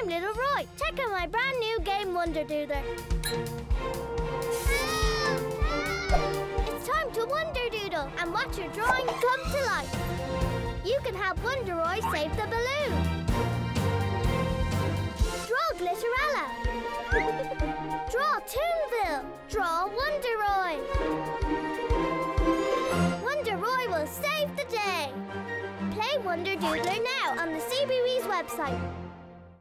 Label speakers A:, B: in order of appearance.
A: I'm Little Roy. Check out my brand new game Wonder Doodler. It's time to Wonder Doodle and watch your drawing come to life. You can help Wonder Roy save the balloon. Draw Glitterella. Draw Toonville. Draw Wonder Roy. Wonder Roy will save the day. Play Wonder Doodler now on the CBeebies website.